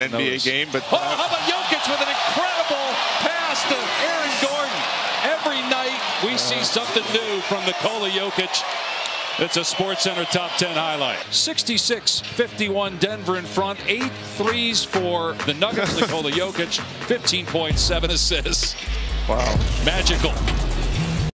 NBA game, but Oh, how about Jokic with an incredible pass to Aaron Gordon? Every night we see something new from Nikola Jokic. It's a SportsCenter top 10 highlight. 66-51 Denver in front. Eight threes for the Nuggets. Nikola Jokic, 15.7 assists. wow. Magical.